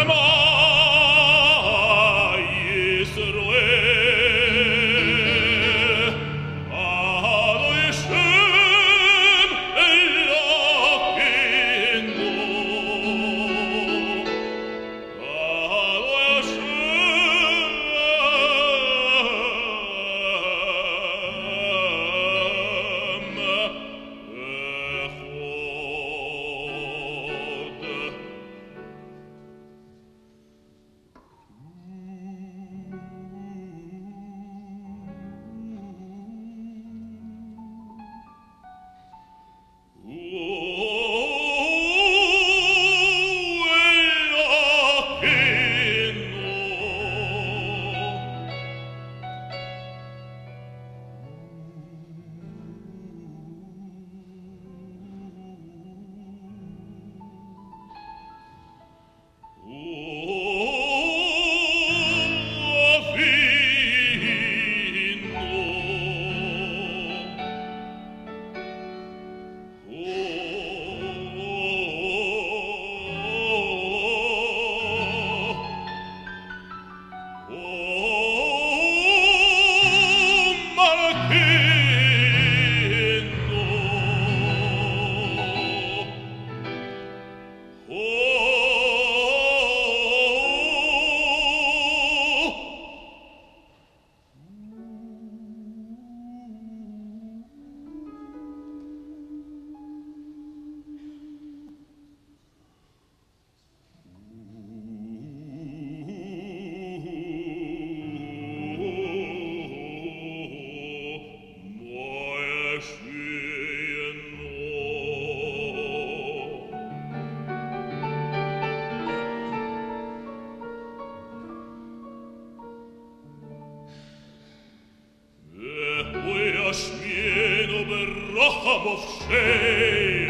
Come on! Loch of shame.